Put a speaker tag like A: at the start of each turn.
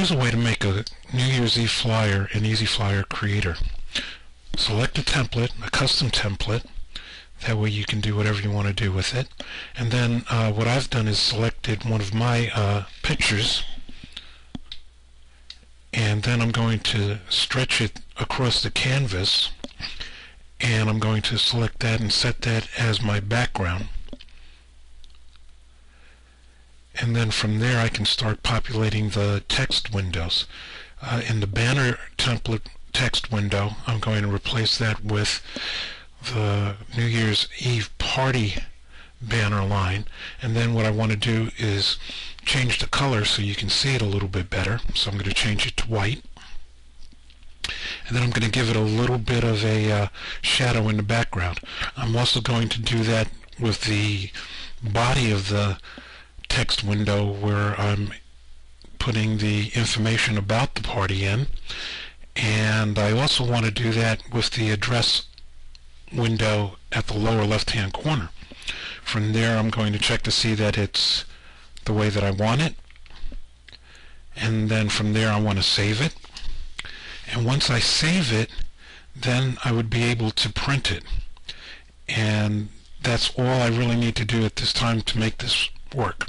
A: Here's a way to make a New Year's Eve flyer in Easy Flyer Creator. Select a template, a custom template. That way you can do whatever you want to do with it. And then uh, what I've done is selected one of my uh, pictures and then I'm going to stretch it across the canvas and I'm going to select that and set that as my background and then from there I can start populating the text windows. Uh, in the banner template text window I'm going to replace that with the New Year's Eve party banner line. And then what I want to do is change the color so you can see it a little bit better. So I'm going to change it to white. And then I'm going to give it a little bit of a uh, shadow in the background. I'm also going to do that with the body of the text window where I'm putting the information about the party in. And I also want to do that with the address window at the lower left hand corner. From there I'm going to check to see that it's the way that I want it. And then from there I want to save it. And once I save it then I would be able to print it. And that's all I really need to do at this time to make this work